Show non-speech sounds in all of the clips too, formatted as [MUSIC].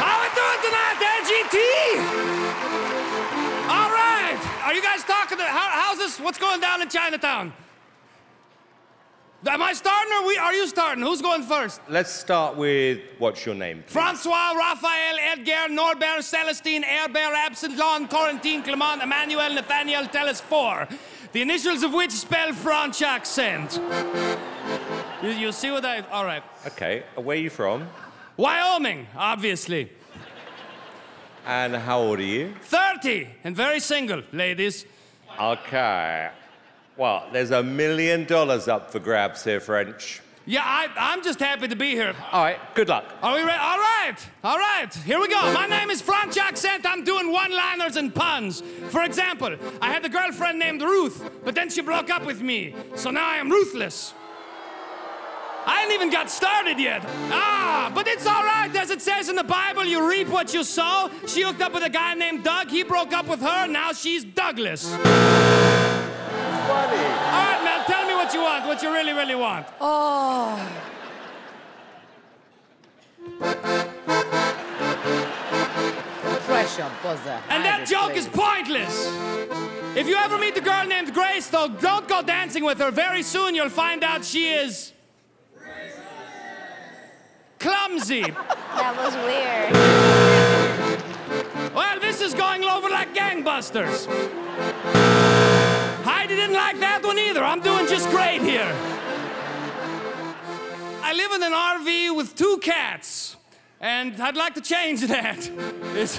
How we doing tonight, AGT? All right. Are you guys talking? To, how, how's this? What's going down in Chinatown? Am I starting or we? Are you starting? Who's going first? Let's start with what's your name? please? Francois, Raphael, Edgar, Norbert, Celestine, Herbert, Absent, Lon, Corentin, Clement, Emmanuel, Nathaniel, tell us four. The initials of which spell French accent. You, you see what I. All right. Okay, uh, where are you from? Wyoming, obviously. And how old are you? 30 and very single, ladies. Okay. Well, there's a million dollars up for grabs here, French. Yeah, I, I'm just happy to be here. All right, good luck. Are we ready? All right, all right, here we go. My name is French accent. I'm doing one liners and puns. For example, I had a girlfriend named Ruth, but then she broke up with me. So now I am ruthless. I ain't even got started yet. Ah, but it's all right. As it says in the Bible, you reap what you sow. She hooked up with a guy named Doug. He broke up with her. Now she's Douglas. Want, what you really, really want. Oh. Pressure buzzer. And that joke is pointless. If you ever meet a girl named Grace, though, don't go dancing with her. Very soon you'll find out she is. Clumsy. [LAUGHS] That was weird. Well, this is going over like gangbusters. Heidi didn't like that one either. I'm doing just great here. I live in an RV with two cats, and I'd like to change that. This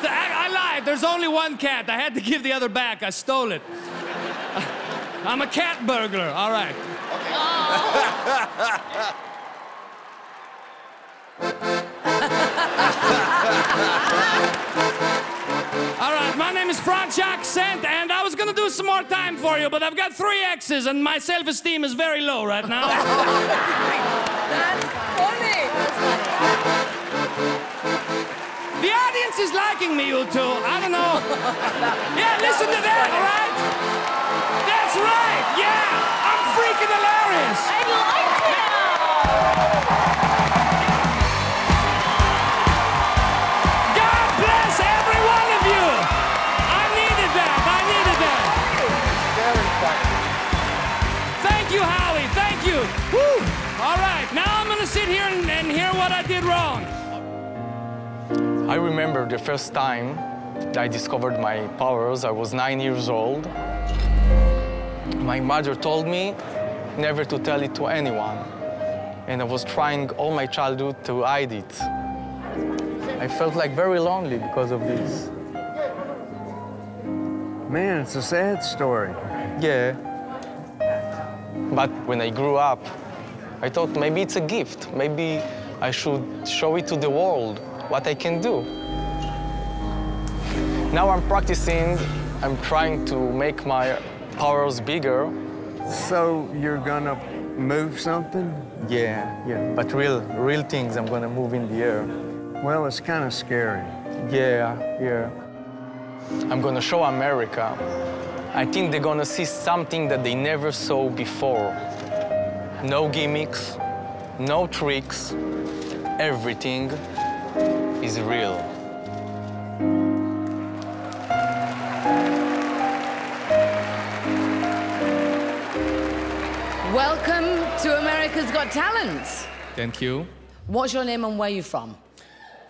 the, I, I lied. There's only one cat. I had to give the other back. I stole it. [LAUGHS] I'm a cat burglar. All right. [LAUGHS] All right, my name is French Accent, and I was gonna do some more time for you, but I've got three X's, and my self-esteem is very low right now. [LAUGHS] That's funny. the audience is liking me, you two. I don't know. Yeah, listen to that, all right? That's right. Yeah, I'm freaking hilarious. I remember the first time that I discovered my powers. I was nine years old. My mother told me never to tell it to anyone. And I was trying all my childhood to hide it. I felt like very lonely because of this. Man, it's a sad story. Yeah. But when I grew up, I thought maybe it's a gift. Maybe I should show it to the world what I can do. Now I'm practicing, I'm trying to make my powers bigger. So you're gonna move something? Yeah, yeah. But real, real things I'm gonna move in the air. Well, it's kind of scary. Yeah, yeah. I'm gonna show America. I think they're gonna see something that they never saw before. No gimmicks, no tricks. Everything is real. Welcome to America's Got Talent. Thank you. What's your name and where are you from?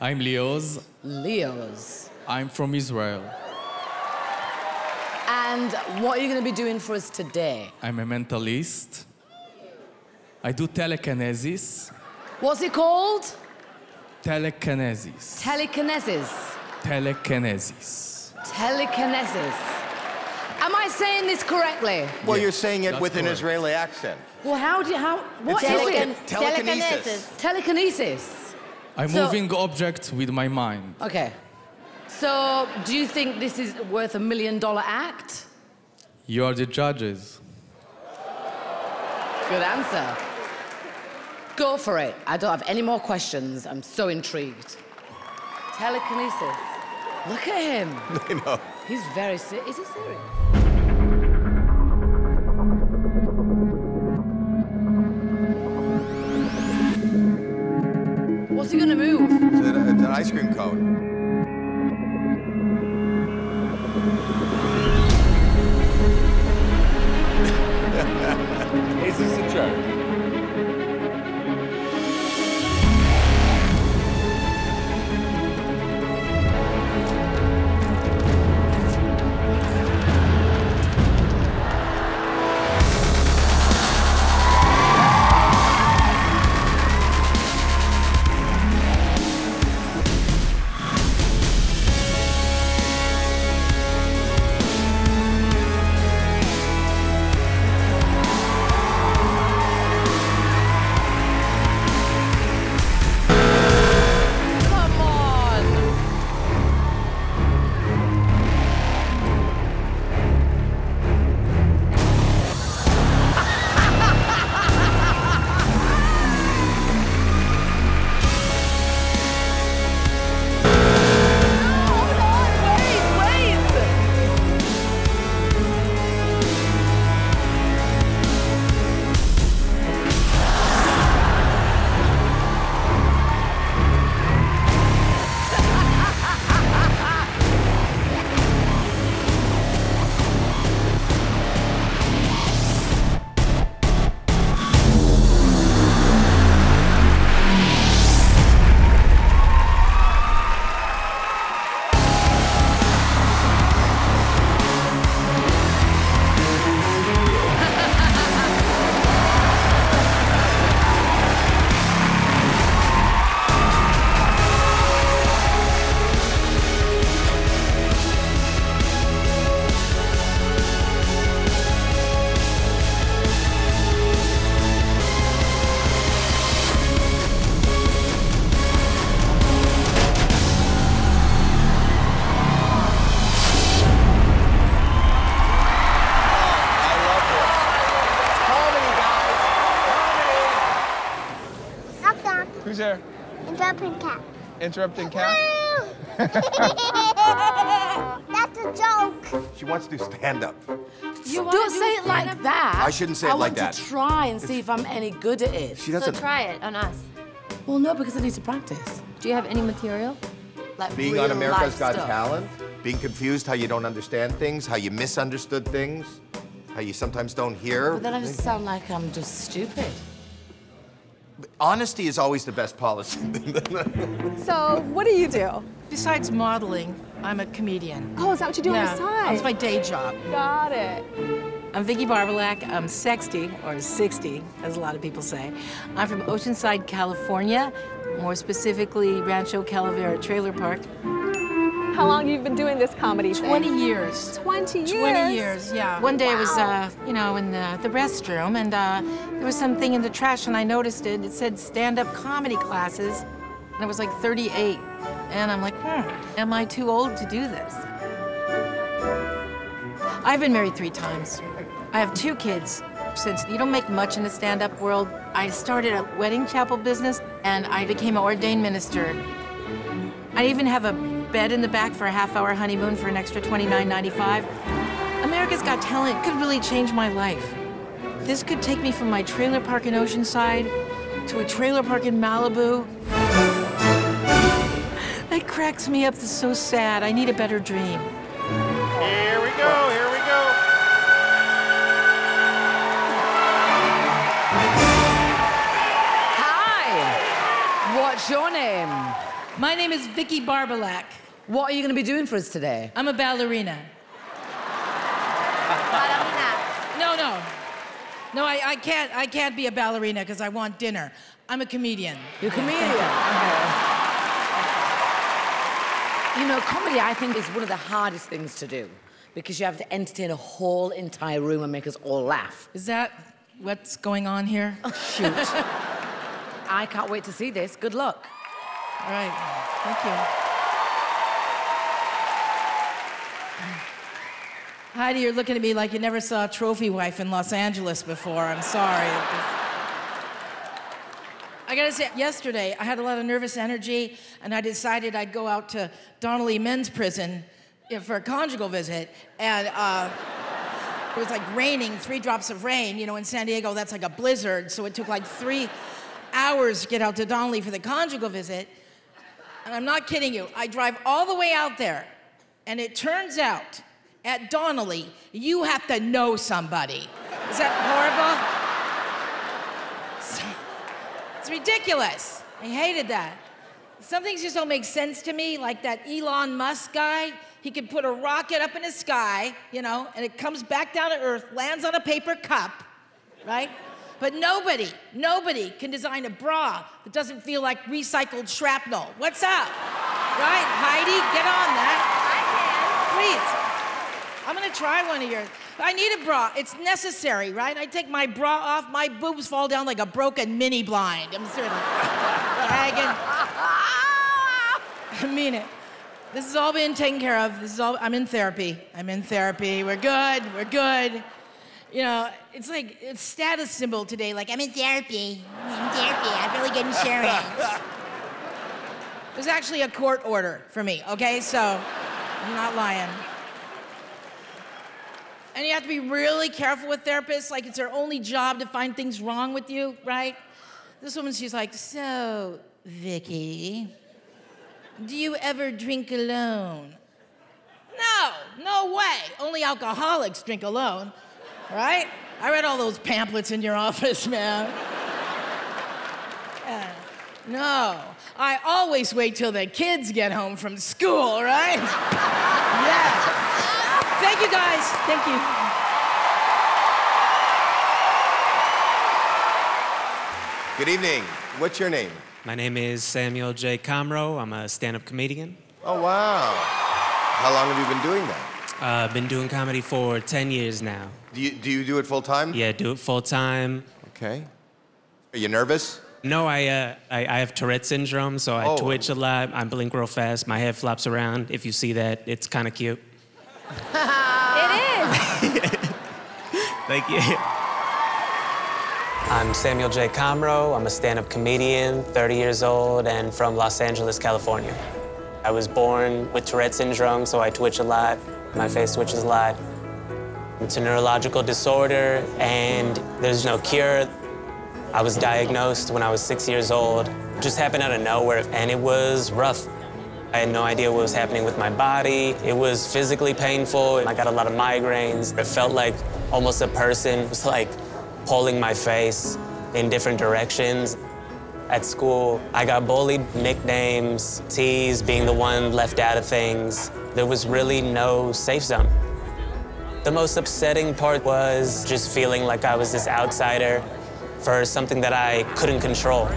I'm Lioz. Lioz. I'm from Israel. And what are you going to be doing for us today? I'm a mentalist. I do telekinesis. What's it called? Telekinesis. Telekinesis. Telekinesis. Telekinesis. Am I saying this correctly? Well, you're saying it that's with an. Israeli accent. Well, how do you, how, what It's is telekin- it? telekinesis. Telekinesis. I'm So- moving objects with my mind. Okay. So, do you think this is worth a million dollar act? You are the judges. Good answer. Go for it. I don't have any more questions. I'm so intrigued. Telekinesis. Look at him. [LAUGHS] He's very serious. Is he serious? What's he gonna move? It's an, it's an ice cream cone. [LAUGHS] Is this a joke? Interrupting cat. Interrupting cat? [LAUGHS] That's a joke. She wants to do stand up. You don't say it like that. I shouldn't say it I like want that. to try and see if I'm any good at it. She doesn't. So try it on us. Well, no, because I need to practice. Do you have any material? Like Being on America's Got stuff. Talent, being confused how you don't understand things, how you misunderstood things, how you sometimes don't hear. But then I just sound like I'm just stupid. Honesty is always the best policy. [LAUGHS] So, what do you do? Besides modeling, I'm a comedian. Oh, is that what you do on the side? That's my day job. Got it. I'm Vicki Barbolak. I'm 60, or 60, as a lot of people say. I'm from Oceanside, California, more specifically Rancho Calavera Trailer Park. How long you've you been doing this comedy thing? 20 years. 20 years? 20 years, yeah. One day I was, uh, you know, in the, the restroom, and uh, there was something in the trash, and I noticed it. It said stand-up comedy classes, and it was like 38. And I'm like, hmm, am I too old to do this? I've been married three times. I have two kids. Since you don't make much in the stand-up world, I started a wedding chapel business, and I became an ordained minister. I even have a bed in the back for a half-hour honeymoon for an extra $29.95. America's Got Talent could really change my life. This could take me from my trailer park in Oceanside to a trailer park in Malibu. That cracks me up. This is so sad. I need a better dream. Here we go, here we go. Hi. What's your name? My name is Vicki Barbolak. What are you going to be doing for us today? I'm a ballerina. Ballerina. No, no. No, I, I can't I can't be a ballerina because I want dinner. I'm a comedian. You're a comedian. Okay. You know, comedy, I think, is one of the hardest things to do because you have to entertain a whole entire room and make us all laugh. Is that what's going on here? [LAUGHS] Shoot. I can't wait to see this. Good luck. All right. Thank you. Heidi, you're looking at me like you never saw a trophy wife in Los Angeles before. I'm sorry. I gotta say, yesterday I had a lot of nervous energy, and I decided I'd go out to Donnelly Men's Prison for a conjugal visit, and uh, it was like raining, three drops of rain. You know, in San Diego, that's like a blizzard, so it took like three hours to get out to Donnelly for the conjugal visit. and I'm not kidding you, I drive all the way out there, and it turns out at Donnelly, you have to know somebody. Is that horrible? It's ridiculous. I hated that. Some things just don't make sense to me, like that Elon Musk guy. He can put a rocket up in the sky, you know, and it comes back down to Earth, lands on a paper cup, right? But nobody, nobody can design a bra that doesn't feel like recycled shrapnel. What's up? Right? Heidi, get on that. I can. Please. I'm gonna try one of yours. I need a bra. It's necessary, right? I take my bra off, my boobs fall down like a broken mini blind. I'm serious. I mean it. This has all been taken care of. This is all. I'm in therapy. I'm in therapy. We're good. We're good. You know, it's like it's status symbol today. Like I'm in therapy. I'm in therapy. I have really good insurance. There's actually a court order for me. Okay, so I'm not lying. And you have to be really careful with therapists. Like it's their only job to find things wrong with you, right? This woman, she's like, so Vicki, do you ever drink alone? No, no way. Only alcoholics drink alone, right? I read all those pamphlets in your [LAUGHS] office, man. No, I always wait till the kids get home from school, right? [LAUGHS] yeah. Thank you, guys. Thank you. Good evening. What's your name? My name is Samuel J. Comroe. I'm a stand up comedian. Oh, wow. How long have you been doing that? I've been doing comedy for 10 years now. Do you, do you do it full time? Yeah, do it full time. Okay. Are you nervous? No, I, uh, I, I have Tourette syndrome, so I Oh. twitch a lot. I blink real fast. My head flops around. If you see that, it's kind of cute. It is. [LAUGHS] Thank you. I'm Samuel J. Comroe. I'm a stand up comedian, 30 years old, and from Los Angeles, California. I was born with Tourette syndrome, so I twitch a lot. My face twitches a lot. It's a neurological disorder, and there's no cure. I was diagnosed when I was six years old. It just happened out of nowhere, and it was rough. I had no idea what was happening with my body. It was physically painful. I got a lot of migraines. It felt like almost a person was like pulling my face in different directions. At school, I got bullied, nicknames, teased, being the one left out of things. There was really no safe zone. The most upsetting part was just feeling like I was this outsider for something that I couldn't control.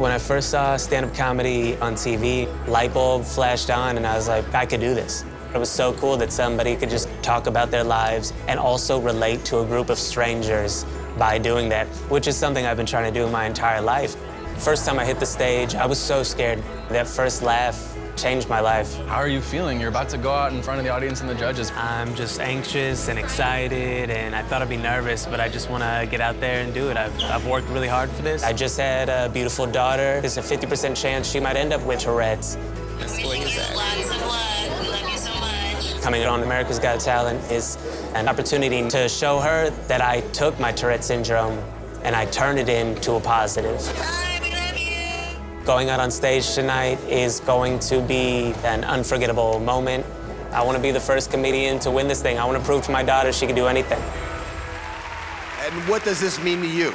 When I first saw stand-up comedy on TV, light bulb flashed on and I was like, I could do this. It was so cool that somebody could just talk about their lives and also relate to a group of strangers by doing that, which is something I've been trying to do my entire life. First time I hit the stage, I was so scared. That first laugh changed my life. How are you feeling? You're about to go out in front of the audience and the judges. I'm just anxious and excited, and I thought I'd be nervous, but I just want to get out there and do it. I've, I've worked really hard for this. I just had a beautiful daughter. There's a 50% chance she might end up with Tourette's. Coming on America's Got Talent is an opportunity to show her that I took my Tourette syndrome and I turned it into a positive. Going out on stage tonight is going to be an unforgettable moment. I want to be the first comedian to win this thing. I want to prove to my daughter she can do anything. And what does this mean to you,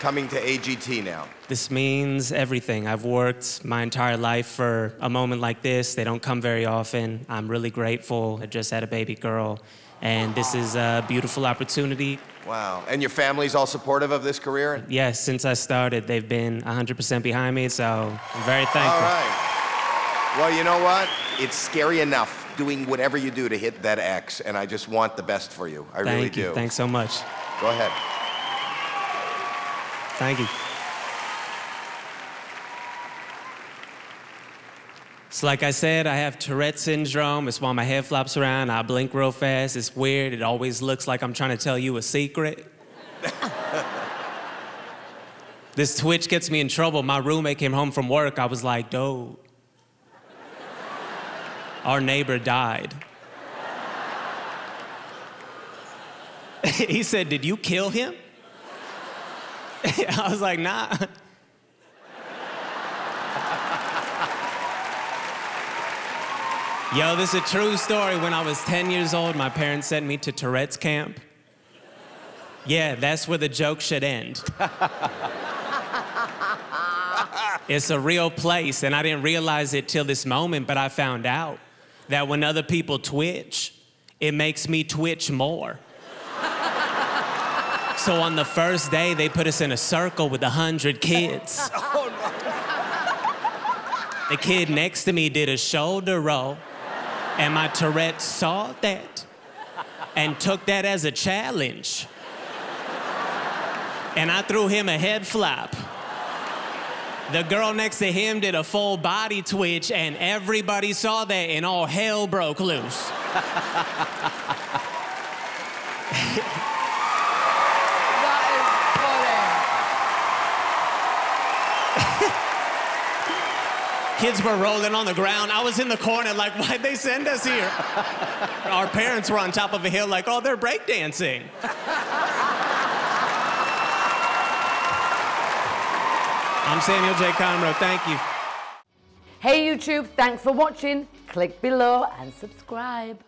coming to AGT now? This means everything. I've worked my entire life for a moment like this. They don't come very often. I'm really grateful. I just had a baby girl, and this is a beautiful opportunity. Wow. And your family's all supportive of this career? Yes, since I started, they've been 100% behind me, so I'm very thankful. All right. Well, you know what? It's scary enough doing whatever you do to hit that X, and I just want the best for you. I Thank really you. do. Thanks so much. Go ahead. Thank you. So, like I said, I have Tourette syndrome. It's why my head flops around. I blink real fast. It's weird. It always looks like I'm trying to tell you a secret. [LAUGHS] this twitch gets me in trouble. My roommate came home from work. I was like, dope. Our neighbor died. [LAUGHS] he said, Did you kill him? [LAUGHS] I was like, Nah. Yo, this is a true story. When I was 10 years old, my parents sent me to Tourette's camp. Yeah, that's where the joke should end. it's a real place, and I didn't realize it till this moment, but I found out that when other people twitch, it makes me twitch more. so on the first day, they put us in a circle with a hundred kids. [LAUGHS] Oh, the kid next to me did a shoulder roll, and my Tourette saw that and took that as a challenge. And I threw him a head flap. The girl next to him did a full body twitch, and everybody saw that, and all hell broke loose. [LAUGHS] Kids were rolling on the ground. I was in the corner, like, [LAUGHS] why'd they send us here? Our parents were on top of a hill, like, oh, they're breakdancing. I'm Samuel J. Comroe. Thank you. Hey YouTube, thanks for watching. Click below and subscribe.